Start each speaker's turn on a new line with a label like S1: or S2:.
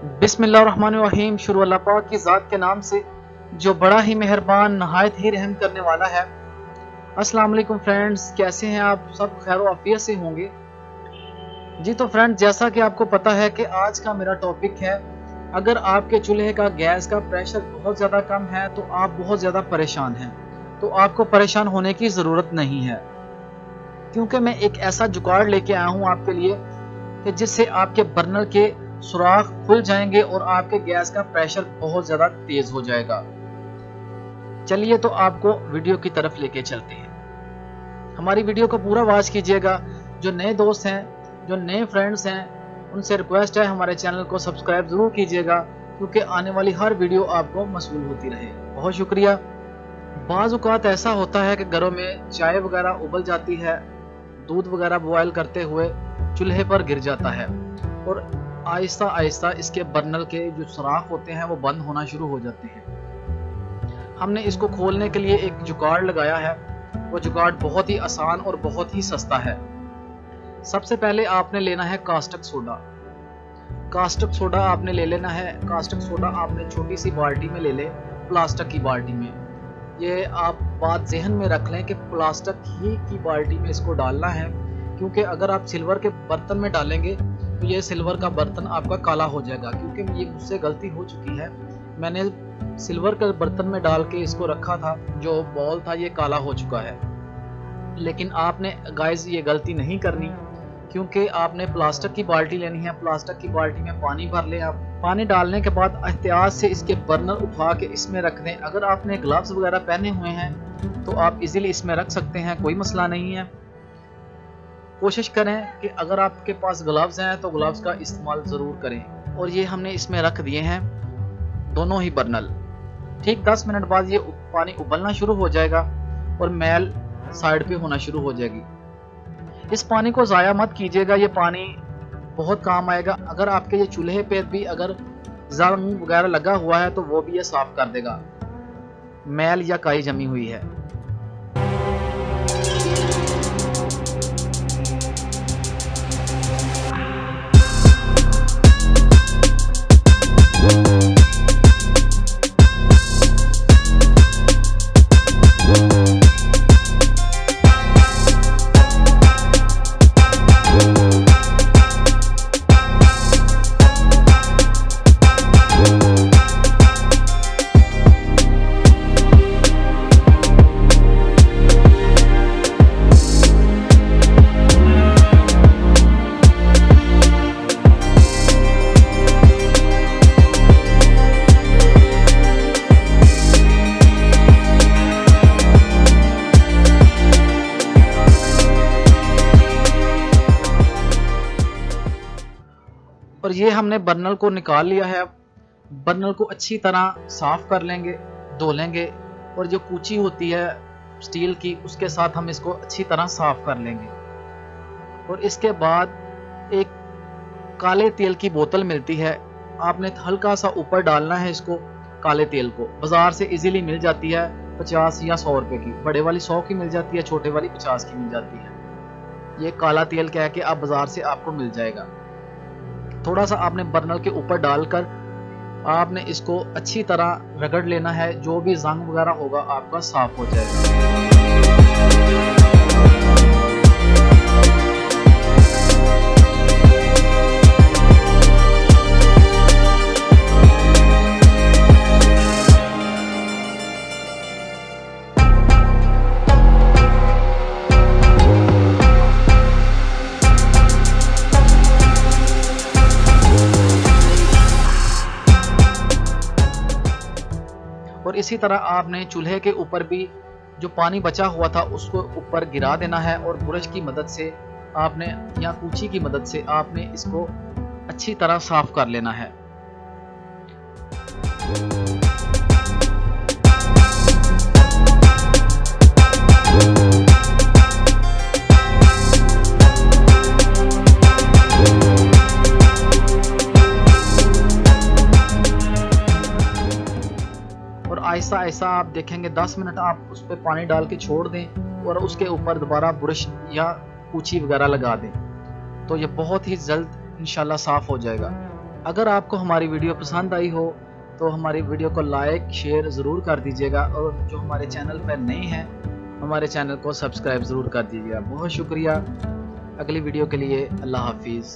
S1: बिस्मिल्लाहिर्रहमानिर्रहीम। शुरू अल्लाह पाक की ज़ात के नाम से, जो बड़ा ही मेहरबान, नहायत ही रहम करने वाला है। अस्सलाम वालेकुम फ्रेंड्स, कैसे हैं आप? सब खैर आफियत से होंगे। जी तो फ्रेंड्स, जैसा कि आपको पता है कि आज का मेरा टॉपिक है, अगर आपके चूल्हे का गैस का प्रेशर बहुत ज़्यादा कम है तो आप बहुत ज़्यादा परेशान हैं। तो आपको परेशान होने की ज़रूरत नहीं है। क्योंकि मैं एक ऐसा जुगाड़ लेके आया हूँ आपके लिए कि जिससे आपके बर्नर के सुराख खुल जाएँगे और आपके गैस का प्रेशर बहुत ज़्यादा तेज़ हो जाएगा। चलिए तो आपको वीडियो की तरफ़ लेके चलते हैं। हमारी वीडियो को पूरा वॉच कीजिएगा। जो नए दोस्त हैं, जो नए फ्रेंड्स हैं, उनसे रिक्वेस्ट है, हमारे चैनल को सब्सक्राइब ज़रूर कीजिएगा, क्योंकि आने वाली हर वीडियो आपको मसूल होती रहे। बहुत शुक्रिया। बाज़ात ऐसा होता है कि घरों में चाय वगैरह उबल जाती है, दूध वगैरह बॉयल करते हुए चूल्हे पर गिर जाता है, और आहिस्ता आहिस्ता इसके बर्नल के जो सुराख होते हैं, वो बंद होना शुरू हो जाते हैं। हमने इसको खोलने के लिए एक जुगाड़ लगाया है। वो जुगाड़ बहुत ही आसान और बहुत ही सस्ता है। सबसे पहले आपने लेना है कास्टक सोडा। कास्टक सोडा आपने ले लेना है। कास्टक सोडा आपने छोटी सी बाल्टी में ले ले प्लास्टिक की बाल्टी में। ये आप बात जहन में रख लें कि प्लास्टिक ही की बाल्टी में इसको डालना है, क्योंकि अगर आप सिल्वर के बर्तन में डालेंगे ये सिल्वर का बर्तन आपका काला हो जाएगा, क्योंकि ये मुझसे गलती हो चुकी है। मैंने सिल्वर के बर्तन में डाल के इसको रखा था, जो बॉल था, ये काला हो चुका है। लेकिन आपने गाइस ये गलती नहीं करनी, क्योंकि आपने प्लास्टिक की बाल्टी लेनी है। प्लास्टिक की बाल्टी में पानी भर लें आप। पानी डालने के बाद एहतियात से इसके बर्नर उठा के इसमें रख दें। अगर आपने ग्लव्स वगैरह पहने हुए हैं तो आप इजीली इसमें रख सकते हैं, कोई मसला नहीं है। कोशिश करें कि अगर आपके पास ग्लव्स हैं तो ग्लव्स का इस्तेमाल ज़रूर करें। और ये हमने इसमें रख दिए हैं, दोनों ही बर्नल। ठीक 10 मिनट बाद ये पानी उबलना शुरू हो जाएगा और मैल साइड पे होना शुरू हो जाएगी। इस पानी को ज़ाया मत कीजिएगा, ये पानी बहुत काम आएगा। अगर आपके ये चूल्हे पे भी अगर जंग वगैरह लगा हुआ है तो वो भी ये साफ़ कर देगा। मैल या काई जमी हुई है। और ये हमने बर्नल को निकाल लिया है अब। बर्नल को अच्छी तरह साफ़ कर लेंगे, धो लेंगे और जो कूची होती है स्टील की, उसके साथ हम इसको अच्छी तरह साफ़ कर लेंगे। और इसके बाद एक काले तेल की बोतल मिलती है। आपने हल्का सा ऊपर डालना है इसको, काले तेल को। बाज़ार से इजीली मिल जाती है पचास या सौ रुपए की। बड़े वाली सौ की मिल जाती है, छोटे वाली पचास की मिल जाती है। ये काला तेल कह के आप बाज़ार से आपको मिल जाएगा। थोड़ा सा आपने बर्नल के ऊपर डालकर आपने इसको अच्छी तरह रगड़ लेना है, जो भी जंग वगैरह होगा आपका साफ़ हो जाएगा। इसी तरह आपने चूल्हे के ऊपर भी जो पानी बचा हुआ था, उसको ऊपर गिरा देना है और ब्रश की मदद से आपने या कूची की मदद से आपने इसको अच्छी तरह साफ़ कर लेना है। आहिस्ता आहिस्ता आप देखेंगे 10 मिनट आप उस पर पानी डाल के छोड़ दें और उसके ऊपर दोबारा ब्रश या पूछी वगैरह लगा दें। तो ये बहुत ही जल्द इंशाल्लाह साफ़ हो जाएगा। अगर आपको हमारी वीडियो पसंद आई हो तो हमारी वीडियो को लाइक, शेयर ज़रूर कर दीजिएगा और जो हमारे चैनल पर नए हैं, हमारे चैनल को सब्सक्राइब ज़रूर कर दीजिएगा। बहुत शुक्रिया। अगली वीडियो के लिए अल्लाह हाफिज़।